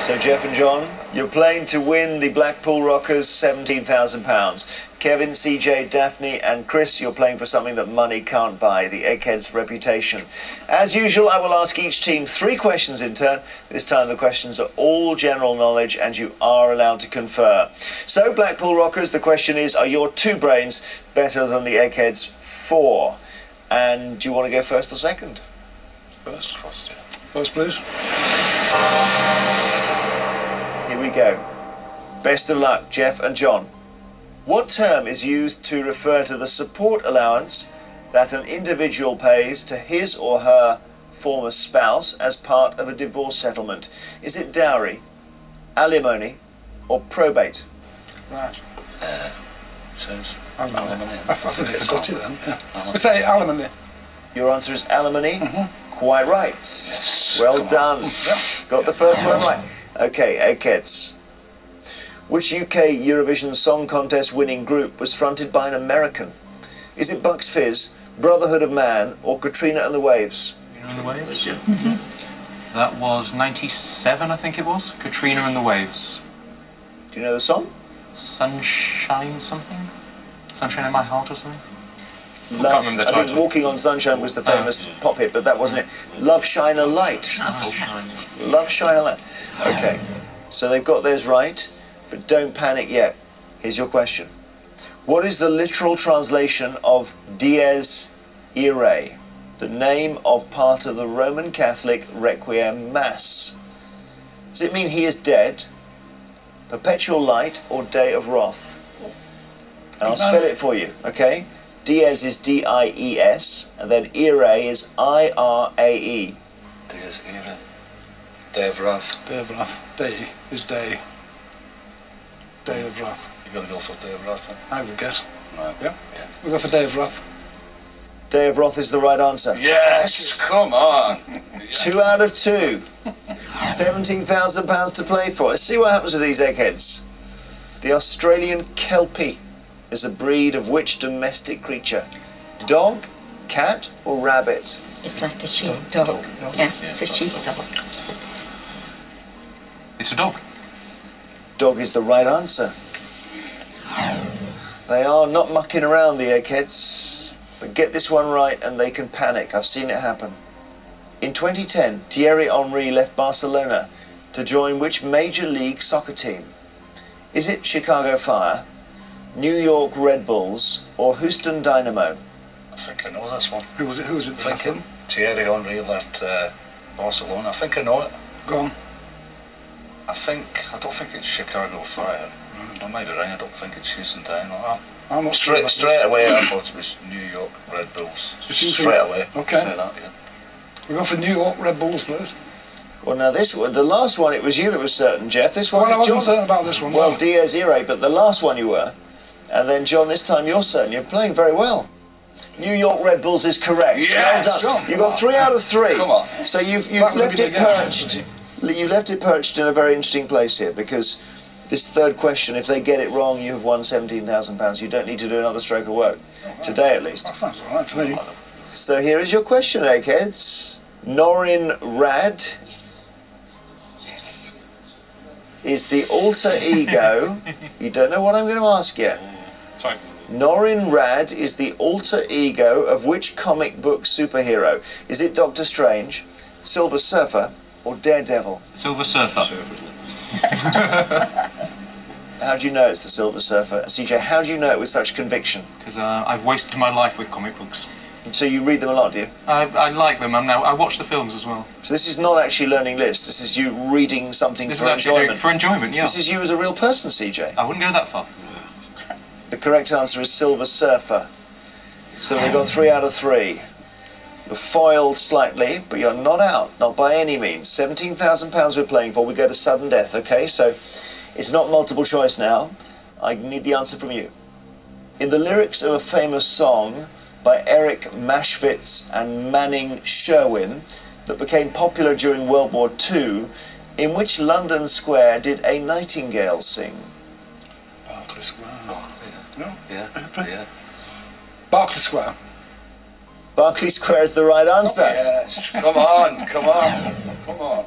So, Jeff and John, you're playing to win the Blackpool Rockers £17,000. Kevin, CJ, Daphne, and Chris, you're playing for something that money can't buy the Egghead's reputation. As usual, I will ask each team three questions in turn. This time, the questions are all general knowledge, and you are allowed to confer. So, Blackpool Rockers, the question is Are your two brains better than the Egghead's four? And do you want to go first or second? First. First, First please. Here we go. Best of luck, Jeff and John. What term is used to refer to the support allowance that an individual pays to his or her former spouse as part of a divorce settlement? Is it dowry, alimony, or probate? Right. Uh, sounds Alimony. alimony. I, I think it's got it then. Yeah. Alimony. We say alimony. Your answer is alimony? Mhm. Quite right. Well come done. Yeah. Got the first one right. Okay, Eggheads. Which UK Eurovision Song Contest winning group was fronted by an American? Is it Bucks Fizz, Brotherhood of Man, or Katrina and the Waves? You know the waves? That was 97, I think it was. Katrina and the Waves. Do you know the song? Sunshine something? Sunshine in my heart or something? Love- can't remember the I think title. Walking on Sunshine was the Oh. famous pop hit, but that wasn't it. Love Shine a Light. Oh, oh, Love Shine a Light. Okay, so they've got theirs right, but don't panic yet. Here's your question. What is the literal translation of Dies Irae, the name of part of the Roman Catholic Requiem Mass? Does it mean he is dead, perpetual light, or day of wrath? And I'll spell it for you, okay? Dies is D I E S, and then Irae is I R A E. Dies Irae. Day of Wrath. Day of wrath. Day is day. Day of wrath. You gotta go for Day of Wrath then? I would guess. Right. Yeah. Yeah. We'll go for day of wrath. Day of Wrath is the right answer. Yes! Come on! Two out of two. £17,000 to play for. Let's see what happens with these eggheads. The Australian Kelpie is a breed of which domestic creature? Dog, cat, or rabbit? It's like a sheepdog. Yeah, it's a sheepdog. It's a dog. Dog is the right answer. They are not mucking around, the eggheads. But get this one right and they can panic. I've seen it happen. In 2010, Thierry Henry left Barcelona to join which Major League Soccer team? Is it Chicago Fire, New York Red Bulls, or Houston Dynamo? I think I know this one. Who was it? Who was it? I think left? Thierry Henry left uh, Barcelona. I think I know it. Go on. I think, I don't think it's Chicago Fire. I might be wrong, I don't think it's Houston Dynamo. I'm not sure Straight, about straight away I thought it was New York Red Bulls. You seem Straight away. Okay. Say that, yeah. We go for New York Red Bulls, please. Well, now this one, the last one, it was you that was certain, Jeff. This one Well, I wasn't John. certain about this one. Well, no. Dies Irae, but the last one you were. And then, John, this time you're certain. You're playing very well. New York Red Bulls is correct. Yes! Well done. Come You got on. three out of three. Come on. So you've, you've left it perched. You've left it perched in a very interesting place here because this third question, if they get it wrong, you have won £17,000. You don't need to do another stroke of work. Today, at least. That sounds all right to me. So here is your question, eggheads. Norin Rad is the alter ego. you don't know what I'm going to ask yet. Sorry. Norin Rad is the alter ego of which comic book superhero? Is it Doctor Strange, Silver Surfer, or Daredevil? Silver Surfer. How do you know it's the Silver Surfer? CJ, how do you know it with such conviction? Because uh, I've wasted my life with comic books. So you read them a lot, do you? I, I like them. I'm now. I watch the films as well. So this is not actually learning lists. This is you reading something This for is actually doing- enjoyment. for enjoyment. Yeah. This is you as a real person, CJ. I wouldn't go that far. The correct answer is Silver Surfer. So they got three out of three. You're foiled slightly, but you're not out, not by any means. £17,000 we're playing for. We go to sudden death, okay? So it's not multiple choice now. I need the answer from you. In the lyrics of a famous song by Eric Maschwitz and Manning Sherwin that became popular during World War II, in which London square did a nightingale sing? Berkeley Square. Oh, No? yeah. Yeah. yeah. Berkeley Square. Berkeley Square is the right answer. Yes. Come on. Come on. Come on.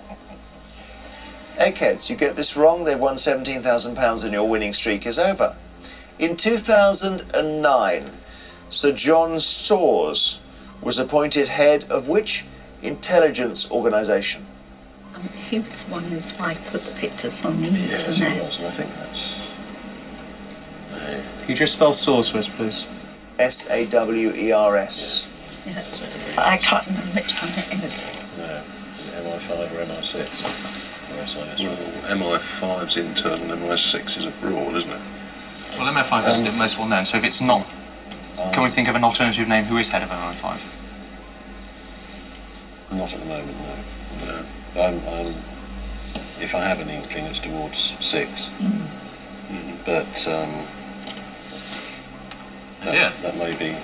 Eggheads, you get this wrong, they've won £17,000 and your winning streak is over. In 2009, Sir John Sawers was appointed head of which intelligence organisation? Um, he was the one whose wife put the pictures on the Yes, it internet. was, I think that's. Can you just spell Sawers for us, please? S A W E R S. Yeah. I can't remember which one it is. no, MI5 or MI6? Or SIS? Well, MI5's internal and MI6 is abroad, isn't it? Well, MI5 is Um, the most well known, so if it's not, Um, can we think of an alternative name who is head of MI5? Not at the moment, no. No. I'm, I'm, if I have an inkling, it's towards six. Mhm. But um, that, Yeah. that may be.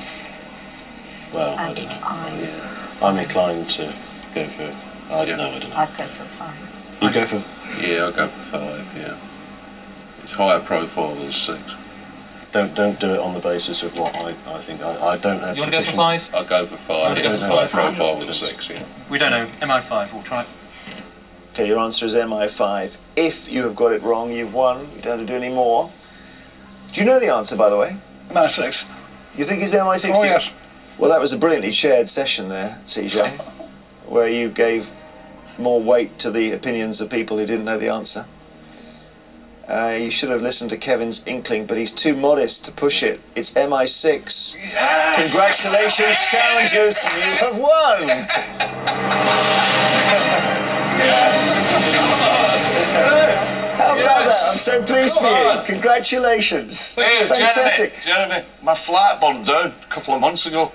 Well, I don't know. I- Yeah. I'm inclined to go for. I don't know. I don't know. I'd go for five. You go for. Yeah, I'll go for five, yeah. It's higher profile than six. Don't don't do it on the basis of what I, I think. I, I don't have You want to go for five? I'll go for five. I Yeah, don't know. higher Five. profile than six, yeah. We don't know. MI5, we'll try. Okay, your answer is MI5. If you have got it wrong, you've won. You don't have to do any more. Do you know the answer, by the way? MI6. You think it's MI6? Oh, yes. Well, that was a brilliantly shared session there, CJ, where you gave more weight to the opinions of people who didn't know the answer. Uh, you should have listened to Kevin's inkling, but he's too modest to push it. It's MI6. Congratulations, challengers! You have won! I'm so pleased for you. Congratulations. Hey, Fantastic. Jeremy, Jeremy, my flat burned down a couple of months ago,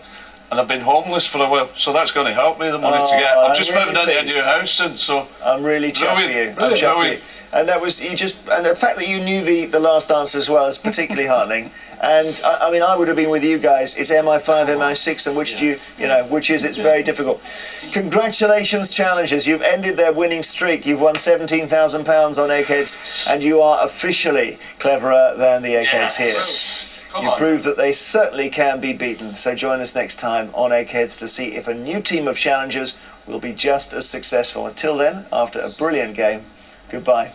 and I've been homeless for a while, so that's going to help me the money Oh, to get. I'm I've just really moved into a new house, and so I'm really chuffed for you. I'm chuffed for you. And that was you just and the fact that you knew the, the last answer as well is particularly heartening. And I, I mean, I would have been with you guys. It's MI5, MI6, and which do you you know which is? It's very difficult. Congratulations, challengers! You've ended their winning streak. You've won seventeen thousand pounds on Eggheads, and you are officially cleverer than the Eggheads here. come You on. proved that they certainly can be beaten. So join us next time on Eggheads to see if a new team of challengers will be just as successful. Until then, after a brilliant game, goodbye.